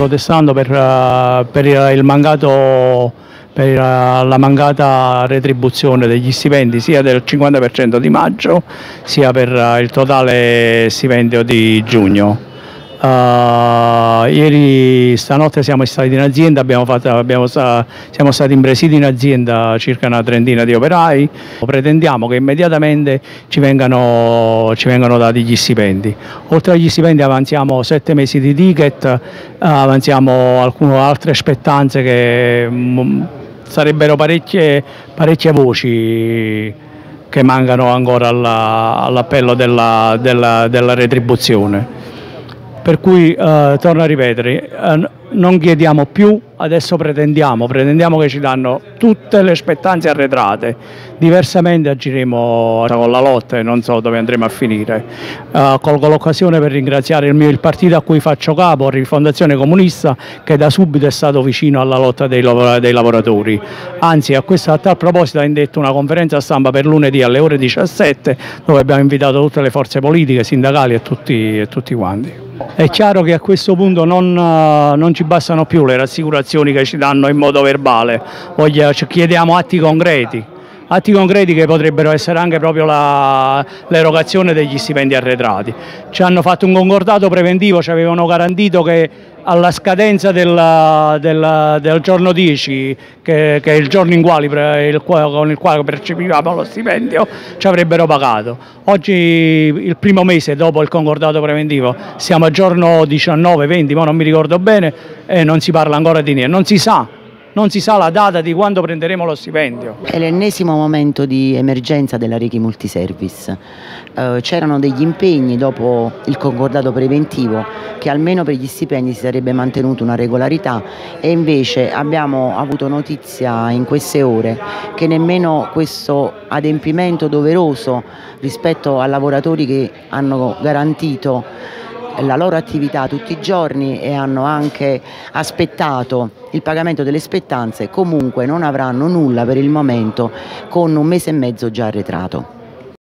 protestando per, eh, per il mancato per la mancata retribuzione degli stipendi sia del 50% di maggio sia per il totale stipendio di giugno. Uh, ieri stanotte siamo stati in azienda, abbiamo fatto, abbiamo, siamo stati in presidio in azienda circa una trentina di operai, pretendiamo che immediatamente ci vengano, ci vengano dati gli stipendi. Oltre agli stipendi avanziamo sette mesi di ticket, avanziamo alcune altre spettanze che mh, sarebbero parecchie, parecchie voci che mancano ancora all'appello della, della, della retribuzione. Per cui, eh, torno a ripetere, eh, non chiediamo più, adesso pretendiamo, pretendiamo che ci danno tutte le spettanze arretrate, diversamente agiremo con la lotta e non so dove andremo a finire. Uh, colgo l'occasione per ringraziare il, mio, il, partito a cui faccio capo, Rifondazione Comunista, che da subito è stato vicino alla lotta dei, dei lavoratori. Anzi, a, questo, a tal proposito ha indetto una conferenza stampa per lunedì alle ore 17, dove abbiamo invitato tutte le forze politiche, sindacali e tutti, e tutti quanti. È chiaro che a questo punto non, uh, non, ci bastano più le rassicurazioni che ci danno in modo verbale, Voglia, ci chiediamo atti concreti atti concreti che potrebbero essere anche proprio l'erogazione degli stipendi arretrati. Ci hanno fatto un concordato preventivo, ci avevano garantito che alla scadenza del, del, del giorno 10, che, che, è il giorno in quali, il, con il quale percepivamo lo stipendio, ci avrebbero pagato. Oggi, il primo mese dopo il concordato preventivo, siamo al giorno 19-20, ma non mi ricordo bene, e non si parla ancora di niente, non si sa non si sa la data di quando prenderemo lo stipendio. È l'ennesimo momento di emergenza della Richi Multiservice. Eh, c'erano degli impegni dopo il concordato preventivo che almeno per gli stipendi si sarebbe mantenuta una regolarità e invece abbiamo avuto notizia in queste ore che nemmeno questo adempimento doveroso rispetto a lavoratori che hanno garantito la loro attività tutti i giorni e hanno anche aspettato il pagamento delle spettanze, comunque non avranno nulla per il momento con un mese e mezzo già arretrato.